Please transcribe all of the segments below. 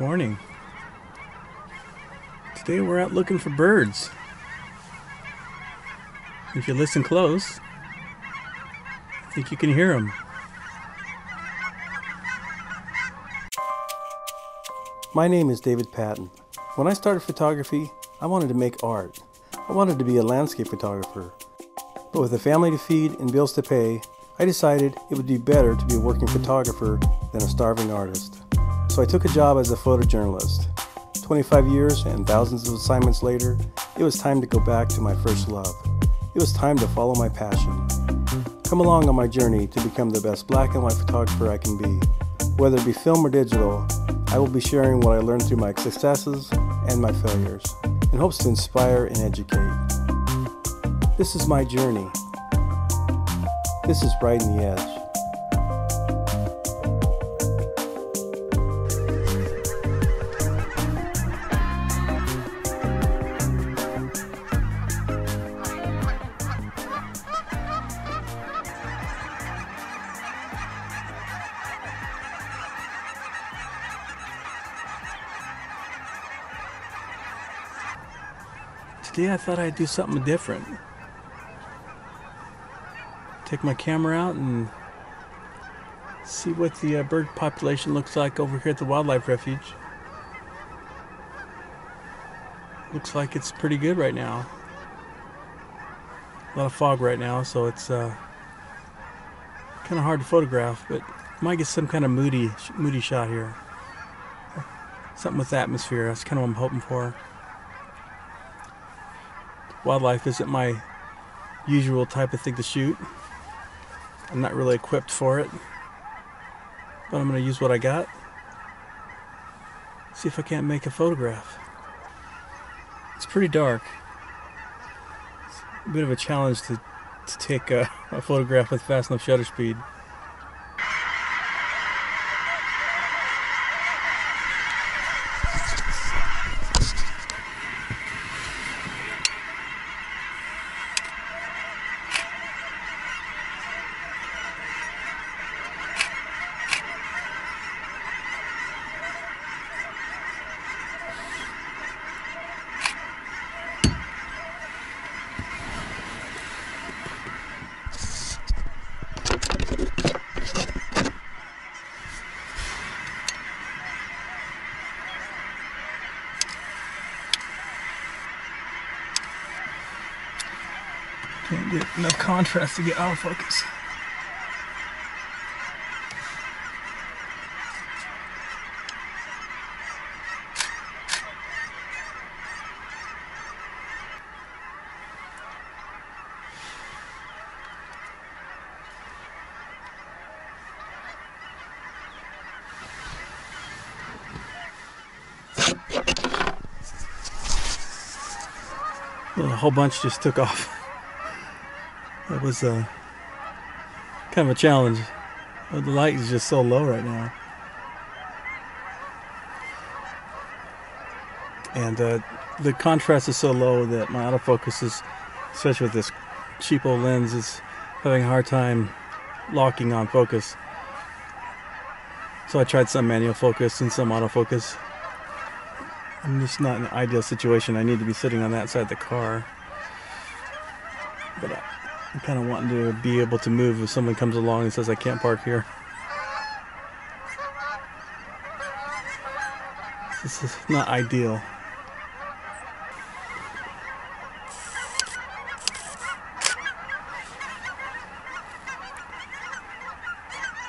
Morning. Today we're out looking for birds. If you listen close, I think you can hear them. My name is David Patton. When I started photography, I wanted to make art. I wanted to be a landscape photographer. But with a family to feed and bills to pay, I decided it would be better to be a working photographer than a starving artist. So I took a job as a photojournalist. 25 years and thousands of assignments later, it was time to go back to my first love. It was time to follow my passion. Come along on my journey to become the best black and white photographer I can be. Whether it be film or digital, I will be sharing what I learned through my successes and my failures in hopes to inspire and educate. This is my journey. This is Riding the Edge. I thought I'd do something different. Take my camera out and see what the uh, bird population looks like over here at the wildlife refuge. Looks like it's pretty good right now. A lot of fog right now, so it's uh, kind of hard to photograph, but might get some kind of moody, moody shot here. Something with atmosphere. That's kind of what I'm hoping for wildlife isn't my usual type of thing to shoot. I'm not really equipped for it. But I'm going to use what I got. See if I can't make a photograph. It's pretty dark. It's a bit of a challenge to, to take a, a photograph with fast enough shutter speed. Can't get enough contrast to get autofocus. Well, a whole bunch just took off. That was uh, kind of a challenge. The light is just so low right now. And uh, the contrast is so low that my autofocus is, especially with this cheapo lens, is having a hard time locking on focus. So I tried some manual focus and some autofocus. I'm just not in an ideal situation. I need to be sitting on that side of the car. But I, I'm kind of wanting to be able to move if someone comes along and says I can't park here. This is not ideal.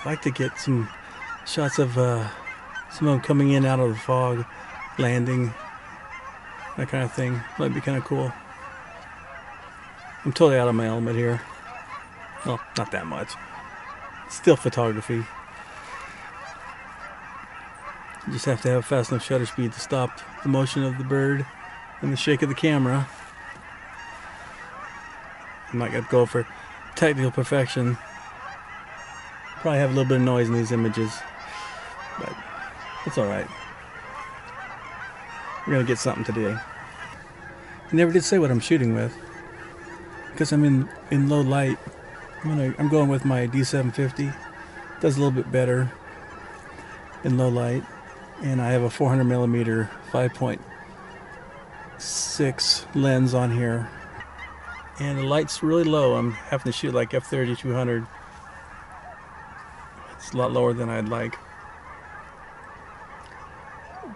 I'd like to get some shots of uh, someone coming in out of the fog, landing, that kind of thing. Might be kind of cool. I'm totally out of my element here. Well, not that much. Still photography. You just have to have a fast enough shutter speed to stop the motion of the bird and the shake of the camera. I'm not gonna go for technical perfection. Probably have a little bit of noise in these images, but it's alright. We're gonna get something today. I never did say what I'm shooting with because I'm in in low light. I'm gonna I'm going with my D750. Does a little bit better in low light. and I have a 400 millimeter 5.6 lens on here and the light's really low I'm having to shoot like f30 200 it's a lot lower than I'd like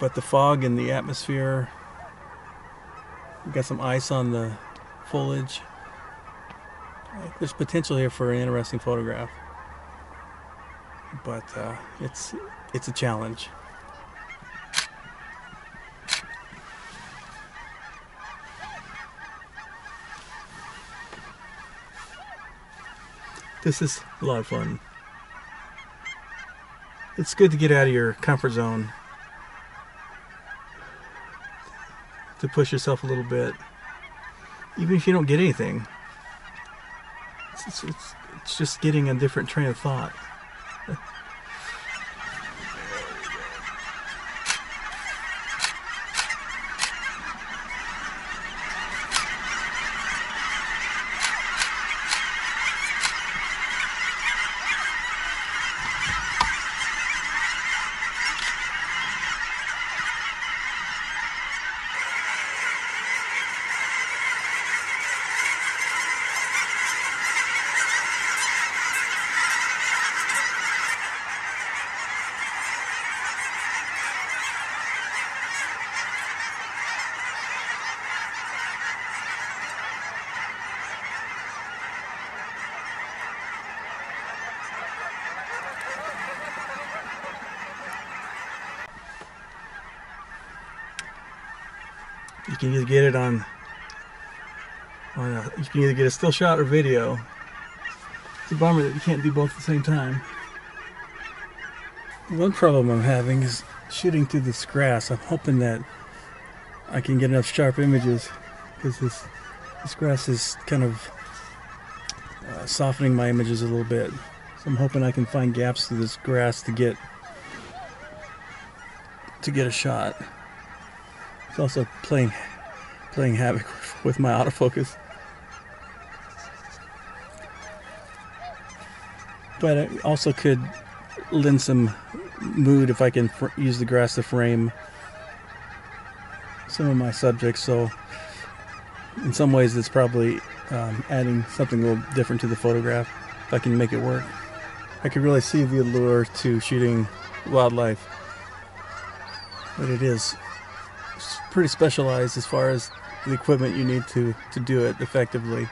but the fog and the atmosphere got some ice on the foliage there's potential here for an interesting photograph but uh, it's it's a challenge this is a lot of fun. It's good to get out of your comfort zone, to push yourself a little bit, even if you don't get anything. It's, it's, it's just getting a different train of thought. You can either get it on on a, you can either get a still shot or video. It's a bummer that you can't do both at the same time. One problem I'm having is shooting through this grass. I'm hoping that I can get enough sharp images because this this grass is kind of uh, softening my images a little bit. So I'm hoping I can find gaps through this grass to get to get a shot it's also playing playing havoc with my autofocus. But it also could lend some mood if I can use the grass to frame some of my subjects. So, in some ways, it's probably um, adding something a little different to the photograph if I can make it work. I could really see the allure to shooting wildlife, but it is pretty specialized as far as the equipment you need to, to do it effectively.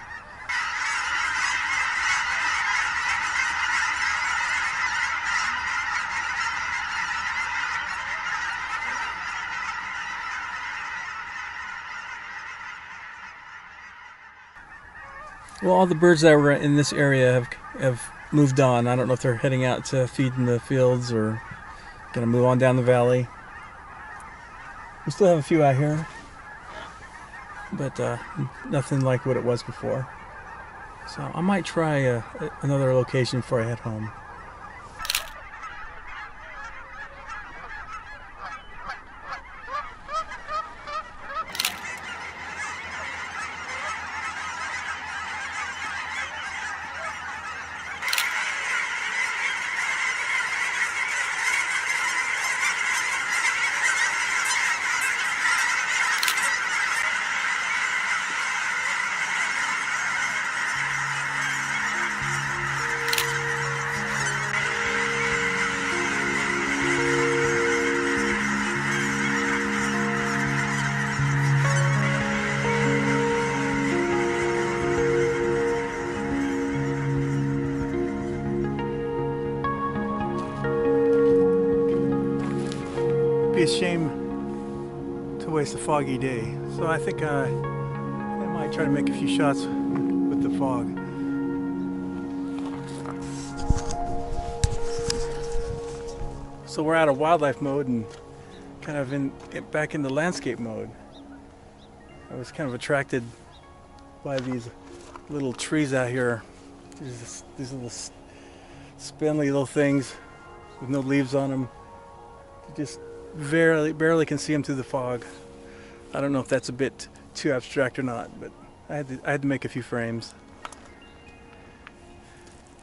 Well, all the birds that were in this area have, have moved on. I don't know if they're heading out to feed in the fields or going to move on down the valley. We still have a few out here, but uh, nothing like what it was before. So I might try uh, another location before I head home. Be a shame to waste a foggy day. So I think uh, I might try to make a few shots with the fog. So we're out of wildlife mode and kind of in back into landscape mode. I was kind of attracted by these little trees out here. These little spindly little things with no leaves on them. Just barely barely can see them through the fog. I don't know if that's a bit too abstract or not, but I had to, I had to make a few frames.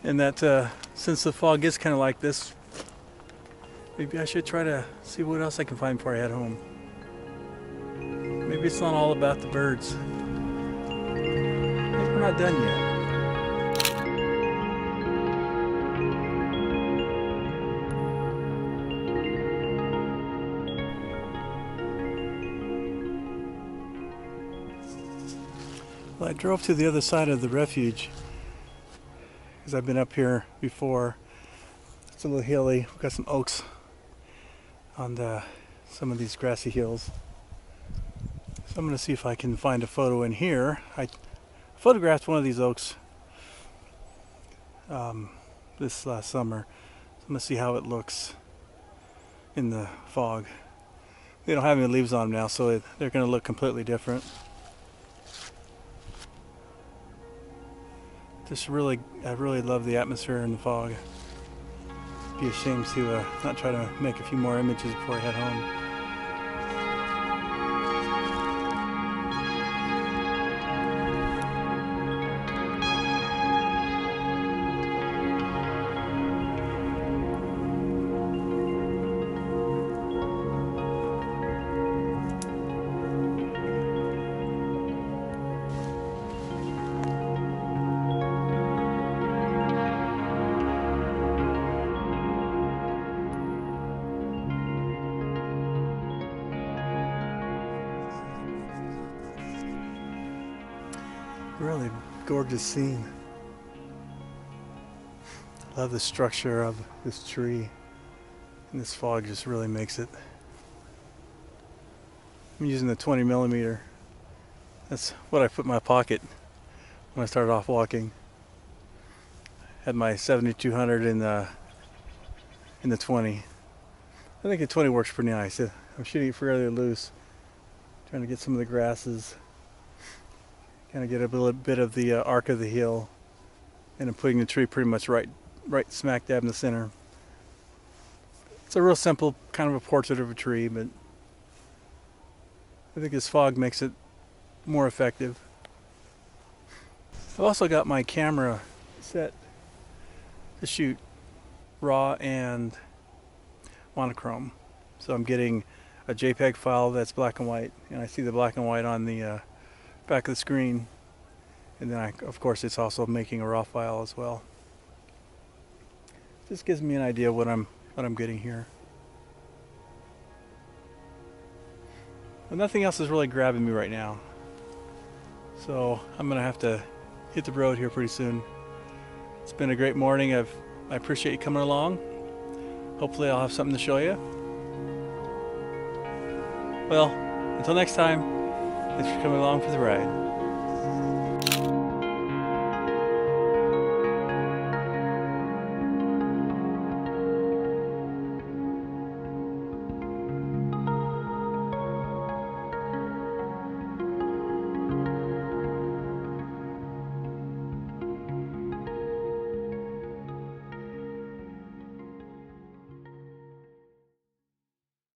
And that uh, since the fog is kind of like this, Maybe I should try to see what else I can find before I head home. Maybe it's not all about the birds. Maybe we're not done yet. I drove to the other side of the refuge because I've been up here before. It's a little hilly. We've got some oaks on the, some of these grassy hills. So I'm going to see if I can find a photo in here. I photographed one of these oaks um, this last summer. So I'm going to see how it looks in the fog. They don't have any leaves on them now, so it, they're going to look completely different. Just really, I really love the atmosphere and the fog. Be ashamed to uh, not try to make a few more images before I head home. Really gorgeous scene. I love the structure of this tree. And this fog just really makes it. I'm using the 20 millimeter. That's what I put in my pocket when I started off walking. Had my 7200 in the in the 20. I think the 20 works pretty nice. I'm shooting it fairly loose, trying to get some of the grasses kind of get a little bit of the uh, arc of the hill and I'm putting the tree pretty much right right smack dab in the center. It's a real simple kind of a portrait of a tree but I think this fog makes it more effective. I've also got my camera set to shoot raw and monochrome so I'm getting a JPEG file that's black and white and I see the black and white on the uh, back of the screen. And then I, of course it's also making a raw file as well. This gives me an idea what I'm what I'm getting here. But nothing else is really grabbing me right now. So I'm gonna have to hit the road here pretty soon. It's been a great morning. I've I appreciate you coming along. Hopefully I'll have something to show you. Well until next time Thanks for coming along for the ride.